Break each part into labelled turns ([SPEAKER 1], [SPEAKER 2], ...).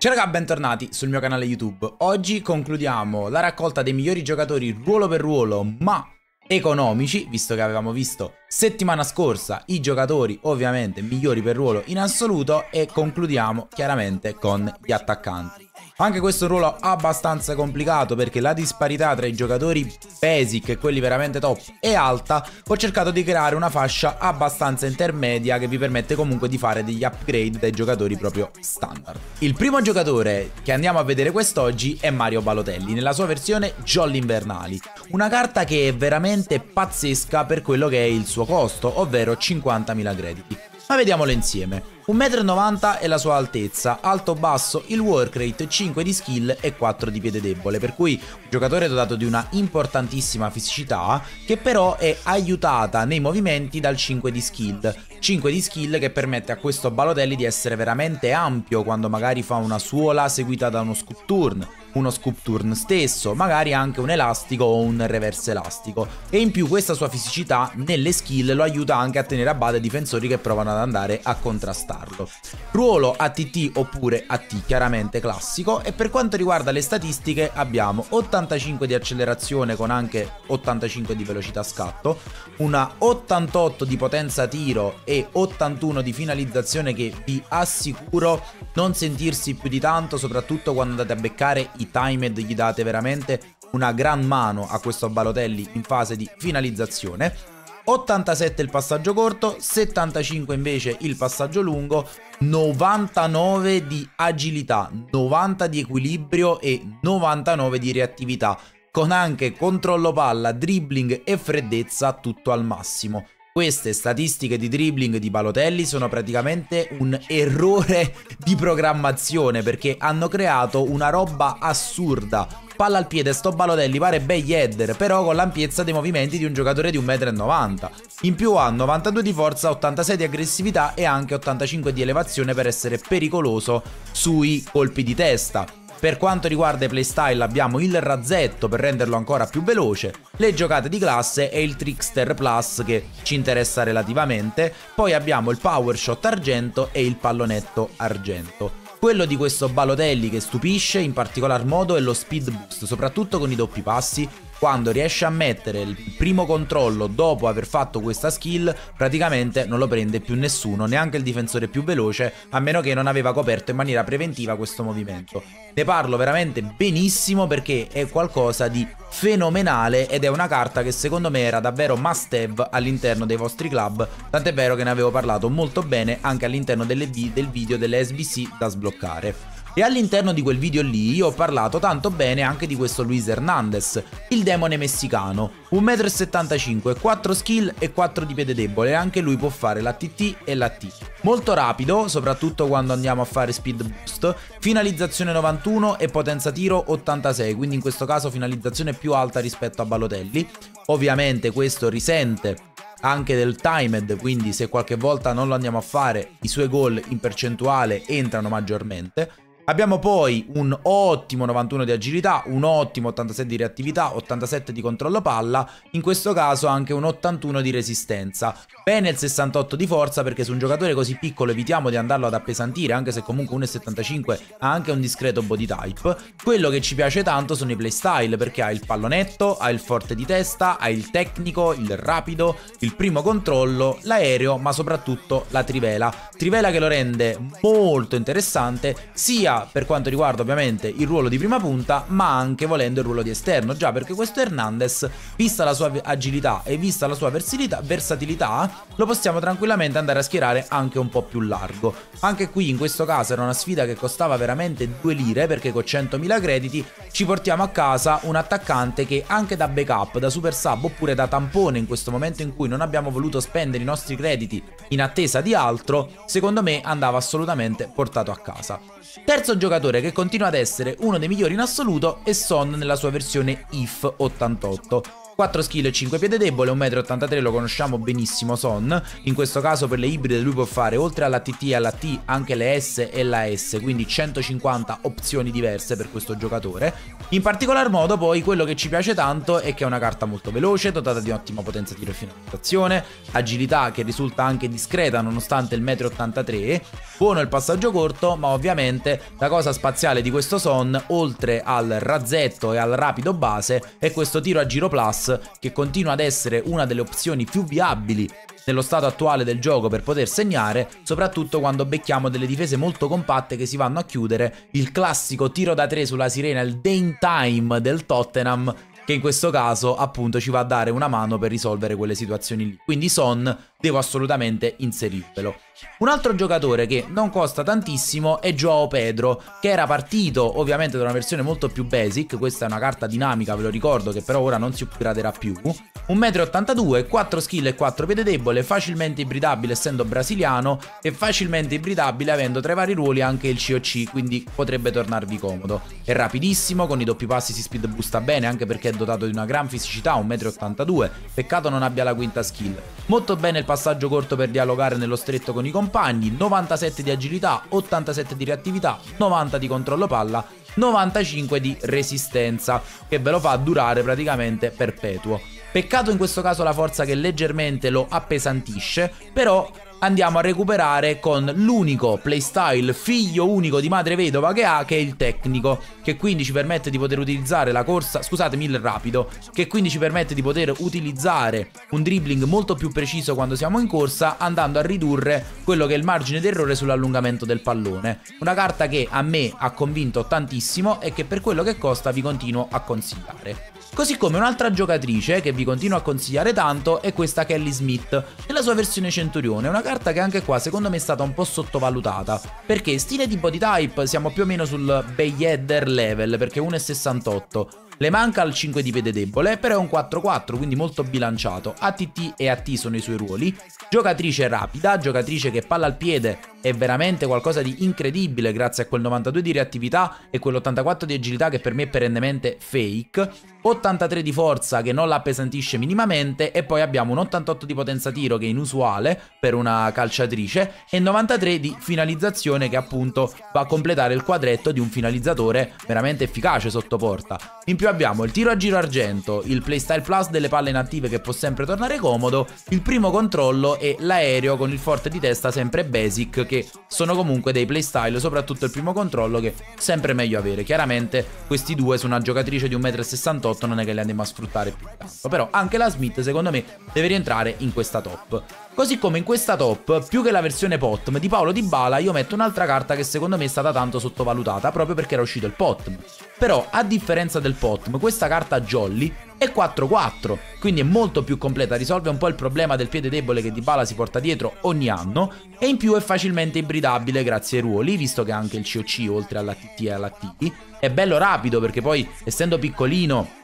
[SPEAKER 1] Ciao raga, bentornati sul mio canale YouTube. Oggi concludiamo la raccolta dei migliori giocatori ruolo per ruolo, ma economici, visto che avevamo visto settimana scorsa i giocatori ovviamente migliori per ruolo in assoluto e concludiamo chiaramente con gli attaccanti. Anche questo ruolo abbastanza complicato perché la disparità tra i giocatori basic e quelli veramente top è alta. Ho cercato di creare una fascia abbastanza intermedia che vi permette comunque di fare degli upgrade dai giocatori proprio standard. Il primo giocatore che andiamo a vedere quest'oggi è Mario Balotelli nella sua versione Jolly Invernali. Una carta che è veramente pazzesca per quello che è il suo costo, ovvero 50.000 crediti. Ma vediamolo insieme. 1,90 m è la sua altezza, alto-basso, il work rate, 5 di skill e 4 di piede debole, per cui un giocatore dotato di una importantissima fisicità che però è aiutata nei movimenti dal 5 di skill. 5 di skill che permette a questo Balotelli di essere veramente ampio quando magari fa una suola seguita da uno scoop turn uno scoop turn stesso, magari anche un elastico o un reverse elastico. E in più questa sua fisicità nelle skill lo aiuta anche a tenere a bada i difensori che provano ad andare a contrastarlo. Ruolo ATT oppure AT chiaramente classico e per quanto riguarda le statistiche abbiamo 85 di accelerazione con anche 85 di velocità scatto, una 88 di potenza tiro e 81 di finalizzazione che vi assicuro non sentirsi più di tanto soprattutto quando andate a beccare i timed gli date veramente una gran mano a questo Balotelli in fase di finalizzazione. 87 il passaggio corto, 75 invece il passaggio lungo, 99 di agilità, 90 di equilibrio e 99 di reattività, con anche controllo palla, dribbling e freddezza tutto al massimo. Queste statistiche di dribbling di Balotelli sono praticamente un errore di programmazione perché hanno creato una roba assurda. Palla al piede, sto Balotelli pare bei header, però con l'ampiezza dei movimenti di un giocatore di 1,90 m. In più ha 92 di forza, 86 di aggressività e anche 85 di elevazione per essere pericoloso sui colpi di testa. Per quanto riguarda i playstyle abbiamo il razzetto per renderlo ancora più veloce, le giocate di classe e il Trickster Plus che ci interessa relativamente, poi abbiamo il Power Shot argento e il pallonetto argento. Quello di questo Balotelli che stupisce in particolar modo è lo speed boost, soprattutto con i doppi passi quando riesce a mettere il primo controllo dopo aver fatto questa skill, praticamente non lo prende più nessuno, neanche il difensore più veloce, a meno che non aveva coperto in maniera preventiva questo movimento. Ne parlo veramente benissimo perché è qualcosa di fenomenale ed è una carta che secondo me era davvero must have all'interno dei vostri club, tant'è vero che ne avevo parlato molto bene anche all'interno del video delle SBC da sbloccare. E all'interno di quel video lì io ho parlato tanto bene anche di questo Luis Hernandez, il demone messicano, 1,75 m, 4 skill e 4 di piede debole, anche lui può fare la TT e la T. Molto rapido, soprattutto quando andiamo a fare speed boost, finalizzazione 91 e potenza tiro 86, quindi in questo caso finalizzazione più alta rispetto a Balotelli. Ovviamente questo risente anche del timed, quindi se qualche volta non lo andiamo a fare, i suoi gol in percentuale entrano maggiormente. Abbiamo poi un ottimo 91 di agilità, un ottimo 86 di reattività, 87 di controllo palla, in questo caso anche un 81 di resistenza. Bene il 68 di forza perché su un giocatore così piccolo evitiamo di andarlo ad appesantire, anche se comunque 1,75 ha anche un discreto body type. Quello che ci piace tanto sono i playstyle perché ha il pallonetto, ha il forte di testa, ha il tecnico, il rapido, il primo controllo, l'aereo, ma soprattutto la trivela. Trivela che lo rende molto interessante sia per quanto riguarda ovviamente il ruolo di prima punta, ma anche volendo il ruolo di esterno. Già perché questo Hernandez, vista la sua agilità e vista la sua versatilità, lo possiamo tranquillamente andare a schierare anche un po' più largo. Anche qui in questo caso era una sfida che costava veramente 2 lire perché con 100.000 crediti ci portiamo a casa un attaccante che anche da backup, da super sub oppure da tampone in questo momento in cui non abbiamo voluto spendere i nostri crediti in attesa di altro, secondo me andava assolutamente portato a casa. Terzo giocatore che continua ad essere uno dei migliori in assoluto è Son nella sua versione IF 88. 4 skill e 5 piede debole, 1,83 m lo conosciamo benissimo Son, in questo caso per le ibride lui può fare oltre alla TT e alla T anche le S e la S, quindi 150 opzioni diverse per questo giocatore. In particolar modo poi quello che ci piace tanto è che è una carta molto veloce, dotata di ottima potenza di finalizzazione, agilità che risulta anche discreta nonostante il 1,83 m, buono il passaggio corto, ma ovviamente la cosa spaziale di questo Son, oltre al razzetto e al rapido base, è questo tiro a giro plus che continua ad essere una delle opzioni più viabili nello stato attuale del gioco per poter segnare, soprattutto quando becchiamo delle difese molto compatte che si vanno a chiudere, il classico tiro da 3 sulla sirena, il Dane Time del Tottenham, che in questo caso appunto ci va a dare una mano per risolvere quelle situazioni lì. Quindi Son devo assolutamente inserirvelo. Un altro giocatore che non costa tantissimo è Joao Pedro, che era partito ovviamente da una versione molto più basic, questa è una carta dinamica, ve lo ricordo, che però ora non si upgraderà più. 1,82 m, 4 skill e 4 piede debole, facilmente ibridabile essendo brasiliano e facilmente ibridabile avendo tra i vari ruoli anche il COC, quindi potrebbe tornarvi comodo. È rapidissimo, con i doppi passi si speed boosta bene anche perché è dotato di una gran fisicità, 1,82 m, peccato non abbia la quinta skill. Molto bene il passaggio corto per dialogare nello stretto con i compagni, 97 di agilità, 87 di reattività, 90 di controllo palla 95 di resistenza, che ve lo fa durare praticamente perpetuo. Peccato in questo caso la forza che leggermente lo appesantisce, però andiamo a recuperare con l'unico playstyle figlio unico di madre vedova che ha, che è il tecnico, che quindi ci permette di poter utilizzare la corsa, scusatemi il rapido, che quindi ci permette di poter utilizzare un dribbling molto più preciso quando siamo in corsa, andando a ridurre quello che è il margine d'errore sull'allungamento del pallone. Una carta che a me ha convinto tantissimo e che per quello che costa vi continuo a consigliare. Così come un'altra giocatrice che vi continuo a consigliare tanto è questa Kelly Smith, nella sua versione Centurione, una carta che anche qua secondo me è stata un po' sottovalutata, perché stile di body type siamo più o meno sul Bayedder level, perché 1,68, le manca il 5 di piede debole, però è un 4-4, quindi molto bilanciato. ATT e AT sono i suoi ruoli. Giocatrice rapida, giocatrice che palla al piede è veramente qualcosa di incredibile grazie a quel 92 di reattività e quell'84 di agilità che per me è perennemente fake. 83 di forza che non la appesantisce minimamente e poi abbiamo un 88 di potenza tiro che è inusuale per una calciatrice e 93 di finalizzazione che appunto va a completare il quadretto di un finalizzatore veramente efficace sotto porta. In più abbiamo il tiro a giro argento, il playstyle plus delle palle inattive che può sempre tornare comodo, il primo controllo e l'aereo con il forte di testa sempre basic che sono comunque dei playstyle, soprattutto il primo controllo che è sempre meglio avere. Chiaramente questi due su una giocatrice di 1,68 m non è che li andiamo a sfruttare più tanto, però anche la Smith secondo me deve rientrare in questa top. Così come in questa top, più che la versione POTM di Paolo Di Bala, io metto un'altra carta che secondo me è stata tanto sottovalutata, proprio perché era uscito il POTM. Però, a differenza del POTM, questa carta Jolly è 4-4, quindi è molto più completa, risolve un po' il problema del piede debole che Di Bala si porta dietro ogni anno, e in più è facilmente ibridabile grazie ai ruoli, visto che ha anche il COC oltre alla TT e alla T. È bello rapido perché poi, essendo piccolino,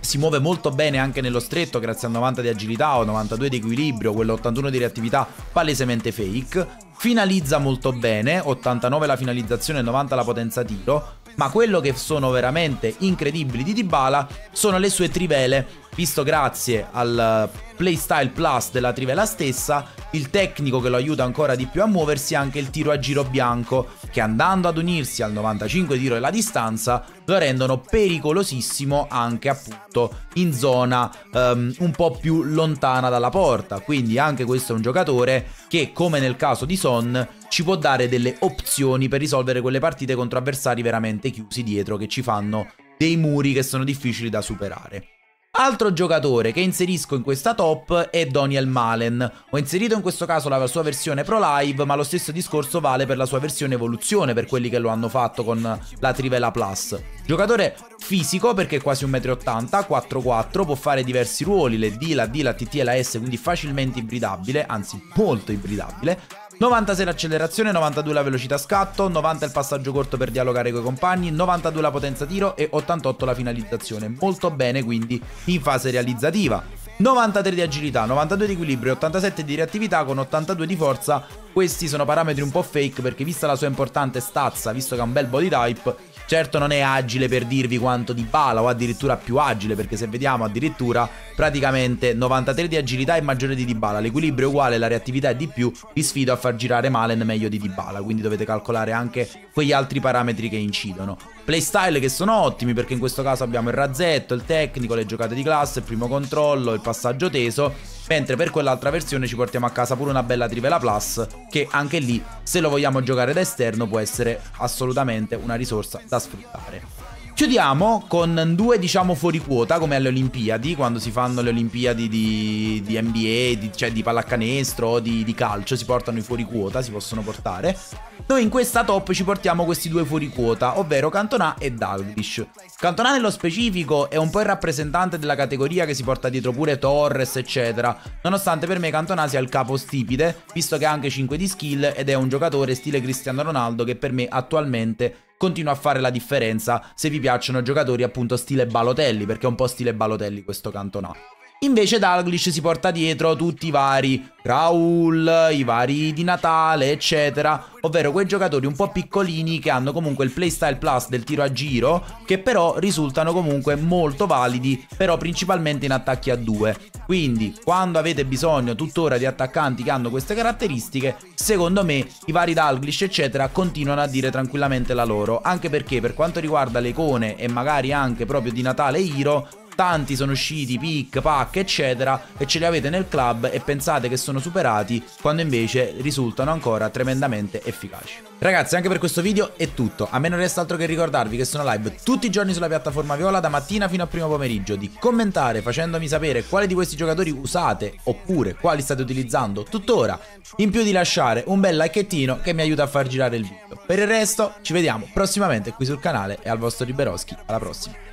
[SPEAKER 1] si muove molto bene anche nello stretto grazie a 90 di agilità o 92 di equilibrio, quello81 di reattività palesemente fake. Finalizza molto bene, 89 la finalizzazione e 90 la potenza tiro, ma quello che sono veramente incredibili di Dybala sono le sue trivele visto grazie al playstyle plus della trivela stessa, il tecnico che lo aiuta ancora di più a muoversi è anche il tiro a giro bianco, che andando ad unirsi al 95 tiro della distanza lo rendono pericolosissimo anche appunto in zona um, un po' più lontana dalla porta. Quindi anche questo è un giocatore che, come nel caso di Son, ci può dare delle opzioni per risolvere quelle partite contro avversari veramente chiusi dietro che ci fanno dei muri che sono difficili da superare. Altro giocatore che inserisco in questa top è Daniel Malen. Ho inserito in questo caso la sua versione Pro Live, ma lo stesso discorso vale per la sua versione Evoluzione, per quelli che lo hanno fatto con la Trivela Plus. Giocatore fisico perché è quasi 1,80 m, 4-4, può fare diversi ruoli, le D, la D, la TT e la S, quindi facilmente ibridabile, anzi molto ibridabile. 96 l'accelerazione, 92 la velocità scatto, 90 il passaggio corto per dialogare con i compagni, 92 la potenza tiro e 88 la finalizzazione. Molto bene quindi in fase realizzativa. 93 di agilità, 92 di equilibrio e 87 di reattività con 82 di forza. Questi sono parametri un po' fake perché vista la sua importante stazza, visto che ha un bel body type, Certo non è agile per dirvi quanto di bala o addirittura più agile perché se vediamo addirittura praticamente 93 di agilità e maggiore di Dybala, l'equilibrio è uguale, la reattività è di più, vi sfido a far girare Malen meglio di Dybala, quindi dovete calcolare anche quegli altri parametri che incidono. Playstyle che sono ottimi perché in questo caso abbiamo il razzetto, il tecnico, le giocate di classe, il primo controllo, il passaggio teso Mentre per quell'altra versione ci portiamo a casa pure una bella Trivela Plus che anche lì se lo vogliamo giocare da esterno può essere assolutamente una risorsa da sfruttare. Chiudiamo con due, diciamo, fuori quota, come alle Olimpiadi, quando si fanno le Olimpiadi di, di NBA, di, cioè di pallacanestro di, di, calcio, si portano i fuori quota, si possono portare. Noi in questa top ci portiamo questi due fuori quota, ovvero Cantona e Dalglish. Cantona nello specifico è un po' il rappresentante della categoria che si porta dietro pure Torres, eccetera, nonostante per me Cantona sia il capo stipide, visto che ha anche 5 di skill ed è un giocatore stile Cristiano Ronaldo che per me attualmente continua a fare la differenza se vi piacciono giocatori appunto stile Balotelli, perché è un po' stile Balotelli questo Cantona. Invece Dalglish si porta dietro tutti i vari Raul, i vari di Natale, eccetera, ovvero quei giocatori un po' piccolini che hanno comunque il playstyle plus del tiro a giro, che però risultano comunque molto validi, però principalmente in attacchi a due. Quindi, quando avete bisogno tuttora di attaccanti che hanno queste caratteristiche, secondo me i vari Dalglish, eccetera, continuano a dire tranquillamente la loro, anche perché per quanto riguarda le icone e magari anche proprio di Natale e Hiro, tanti sono usciti, pick, pack, eccetera, e ce li avete nel club e pensate che sono superati, quando invece risultano ancora tremendamente efficaci. Ragazzi, anche per questo video è tutto. A me non resta altro che ricordarvi che sono live tutti i giorni sulla piattaforma Viola, da mattina fino a primo pomeriggio, di commentare facendomi sapere quali di questi giocatori usate, oppure quali state utilizzando tuttora, in più di lasciare un bel likeettino che mi aiuta a far girare il video. Per il resto, ci vediamo prossimamente qui sul canale e al vostro Liberoschi. Alla prossima!